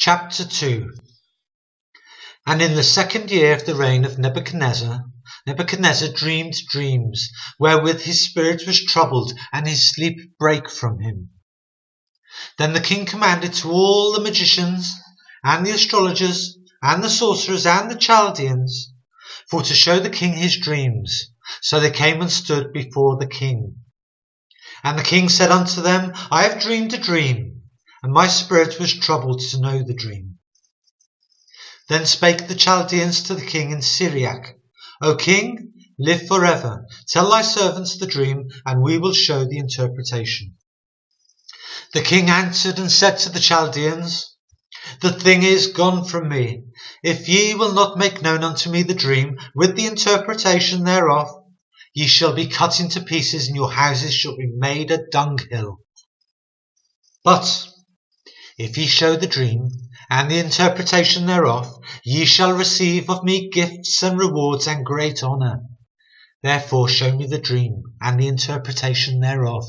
Chapter 2 And in the second year of the reign of Nebuchadnezzar, Nebuchadnezzar dreamed dreams, wherewith his spirit was troubled, and his sleep brake from him. Then the king commanded to all the magicians, and the astrologers, and the sorcerers, and the Chaldeans, for to show the king his dreams. So they came and stood before the king. And the king said unto them, I have dreamed a dream and my spirit was troubled to know the dream. Then spake the Chaldeans to the king in Syriac, O king, live for ever. Tell thy servants the dream, and we will show the interpretation. The king answered and said to the Chaldeans, The thing is gone from me. If ye will not make known unto me the dream, with the interpretation thereof, ye shall be cut into pieces, and your houses shall be made a dunghill. But if ye show the dream, and the interpretation thereof, ye shall receive of me gifts and rewards and great honour. Therefore show me the dream, and the interpretation thereof.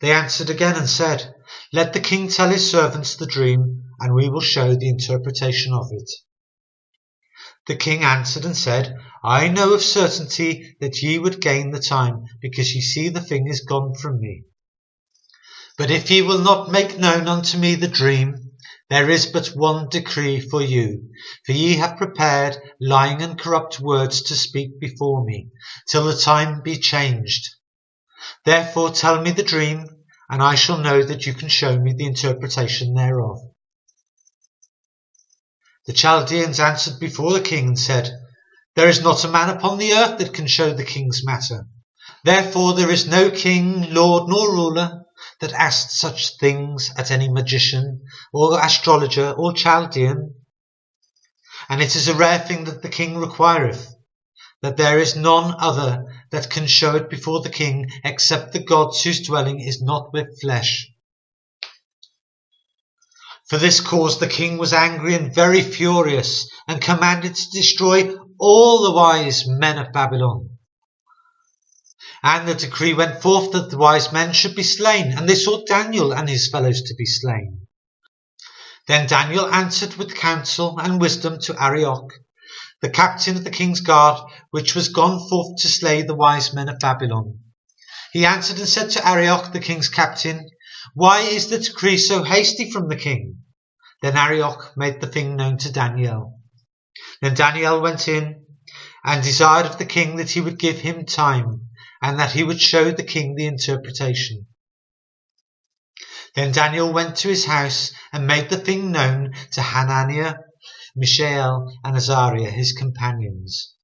They answered again and said, Let the king tell his servants the dream, and we will show the interpretation of it. The king answered and said, I know of certainty that ye would gain the time, because ye see the thing is gone from me. But if ye will not make known unto me the dream, there is but one decree for you, for ye have prepared lying and corrupt words to speak before me, till the time be changed. Therefore tell me the dream, and I shall know that you can show me the interpretation thereof. The Chaldeans answered before the king and said, There is not a man upon the earth that can show the king's matter. Therefore there is no king, lord, nor ruler that asked such things at any magician, or astrologer, or Chaldean? And it is a rare thing that the king requireth, that there is none other that can show it before the king, except the gods whose dwelling is not with flesh. For this cause the king was angry and very furious, and commanded to destroy all the wise men of Babylon. And the decree went forth that the wise men should be slain, and they sought Daniel and his fellows to be slain. Then Daniel answered with counsel and wisdom to Arioch, the captain of the king's guard, which was gone forth to slay the wise men of Babylon. He answered and said to Arioch, the king's captain, Why is the decree so hasty from the king? Then Arioch made the thing known to Daniel. Then Daniel went in and desired of the king that he would give him time and that he would show the king the interpretation. Then Daniel went to his house and made the thing known to Hananiah, Mishael, and Azariah, his companions,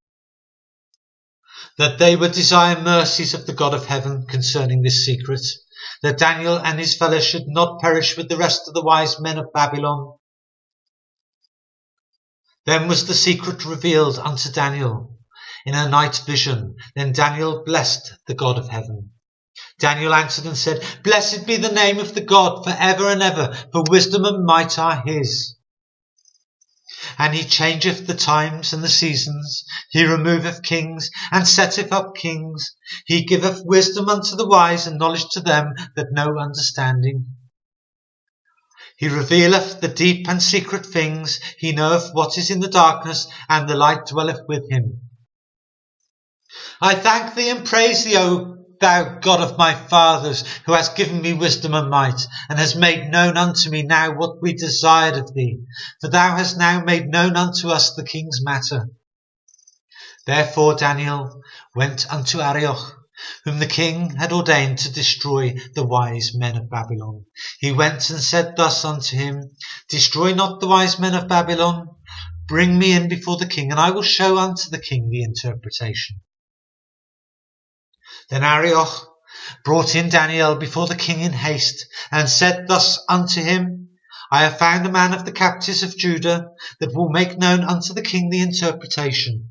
that they would desire mercies of the God of heaven concerning this secret, that Daniel and his fellows should not perish with the rest of the wise men of Babylon. Then was the secret revealed unto Daniel, in a night vision. Then Daniel blessed the God of heaven. Daniel answered and said, Blessed be the name of the God for ever and ever, for wisdom and might are his. And he changeth the times and the seasons. He removeth kings and setteth up kings. He giveth wisdom unto the wise and knowledge to them that know understanding. He revealeth the deep and secret things. He knoweth what is in the darkness, and the light dwelleth with him. I thank thee and praise thee, O thou God of my fathers, who hast given me wisdom and might, and hast made known unto me now what we desired of thee. For thou hast now made known unto us the king's matter. Therefore Daniel went unto Arioch, whom the king had ordained to destroy the wise men of Babylon. He went and said thus unto him, Destroy not the wise men of Babylon. Bring me in before the king, and I will show unto the king the interpretation. Then Arioch brought in Daniel before the king in haste, and said thus unto him, I have found a man of the captives of Judah that will make known unto the king the interpretation.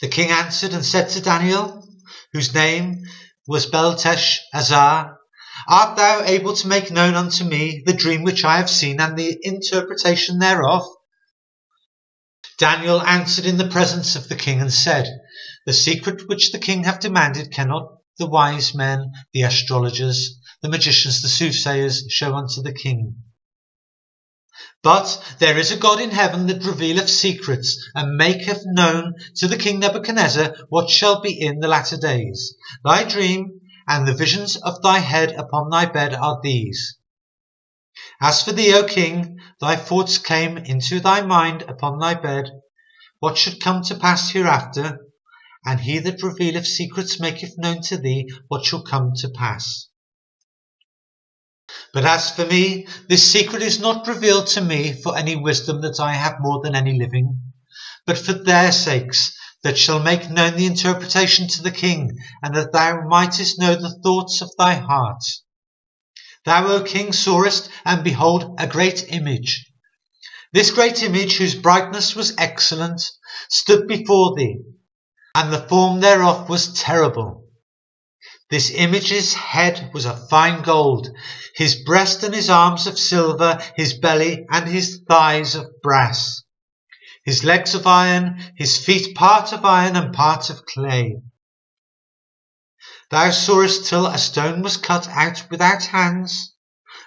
The king answered and said to Daniel, whose name was Belteshazzar, Art thou able to make known unto me the dream which I have seen and the interpretation thereof? Daniel answered in the presence of the king and said, The secret which the king hath demanded cannot the wise men, the astrologers, the magicians, the soothsayers show unto the king. But there is a God in heaven that revealeth secrets, and maketh known to the king Nebuchadnezzar what shall be in the latter days. Thy dream and the visions of thy head upon thy bed are these. As for thee, O king, thy thoughts came into thy mind upon thy bed, what should come to pass hereafter, and he that revealeth secrets maketh known to thee what shall come to pass. But as for me, this secret is not revealed to me for any wisdom that I have more than any living, but for their sakes that shall make known the interpretation to the king, and that thou mightest know the thoughts of thy heart. Thou, O king, sawest, and behold, a great image. This great image, whose brightness was excellent, stood before thee, and the form thereof was terrible. This image's head was of fine gold, his breast and his arms of silver, his belly and his thighs of brass, his legs of iron, his feet part of iron and part of clay. Thou sawest till a stone was cut out without hands,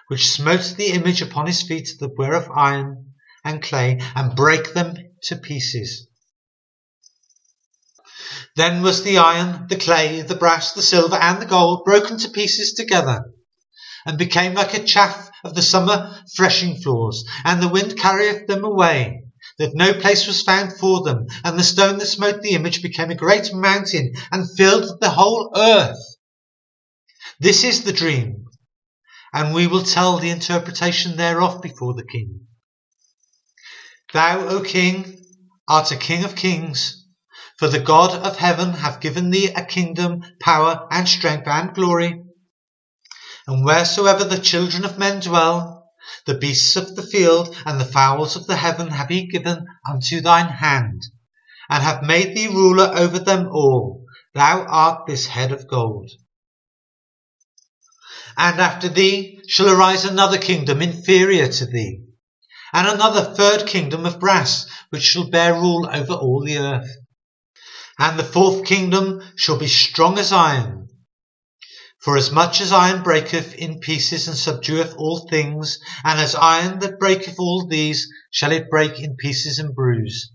which smote the image upon his feet that were of iron and clay, and brake them to pieces. Then was the iron, the clay, the brass, the silver, and the gold broken to pieces together, and became like a chaff of the summer threshing floors, and the wind carrieth them away that no place was found for them, and the stone that smote the image became a great mountain and filled the whole earth. This is the dream, and we will tell the interpretation thereof before the king. Thou, O king, art a king of kings, for the God of heaven hath given thee a kingdom, power, and strength, and glory. And wheresoever the children of men dwell, the beasts of the field and the fowls of the heaven have he given unto thine hand, and have made thee ruler over them all. Thou art this head of gold. And after thee shall arise another kingdom inferior to thee, and another third kingdom of brass, which shall bear rule over all the earth. And the fourth kingdom shall be strong as iron, for as much as iron breaketh in pieces and subdueth all things, and as iron that breaketh all these, shall it break in pieces and bruise.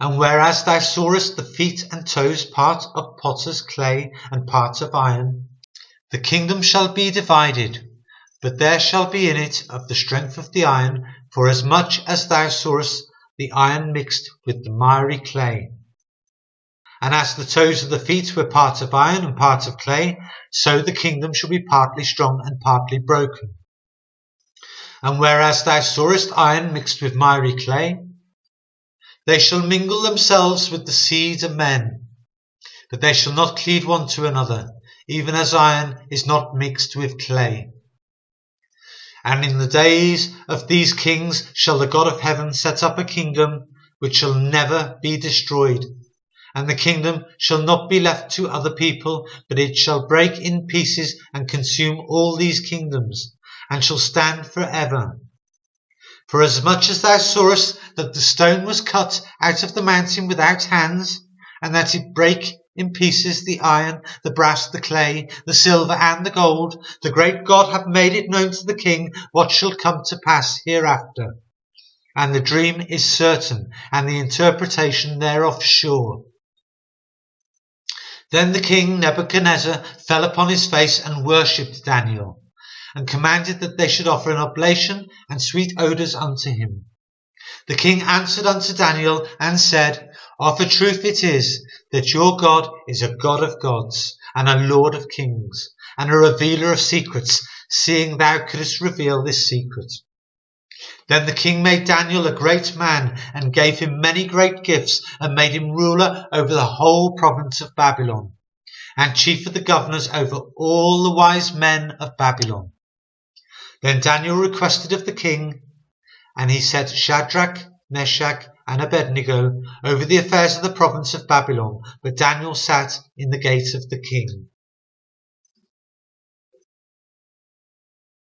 And whereas thou sawest the feet and toes part of potter's clay and part of iron, the kingdom shall be divided, but there shall be in it of the strength of the iron, for as much as thou sawest the iron mixed with the miry clay. And as the toes of the feet were part of iron and part of clay, so the kingdom shall be partly strong and partly broken. And whereas thou sawest iron mixed with miry clay, they shall mingle themselves with the seed of men, but they shall not cleave one to another, even as iron is not mixed with clay. And in the days of these kings shall the God of heaven set up a kingdom which shall never be destroyed and the kingdom shall not be left to other people, but it shall break in pieces and consume all these kingdoms, and shall stand for ever. For as much as thou sawest that the stone was cut out of the mountain without hands, and that it brake in pieces the iron, the brass, the clay, the silver, and the gold, the great God hath made it known to the king what shall come to pass hereafter. And the dream is certain, and the interpretation thereof sure. Then the king Nebuchadnezzar fell upon his face and worshipped Daniel, and commanded that they should offer an oblation and sweet odours unto him. The king answered unto Daniel and said, Of a truth it is that your God is a God of gods, and a Lord of kings, and a revealer of secrets, seeing thou couldst reveal this secret. Then the king made Daniel a great man, and gave him many great gifts, and made him ruler over the whole province of Babylon, and chief of the governors over all the wise men of Babylon. Then Daniel requested of the king, and he set Shadrach, Meshach, and Abednego over the affairs of the province of Babylon, but Daniel sat in the gate of the king.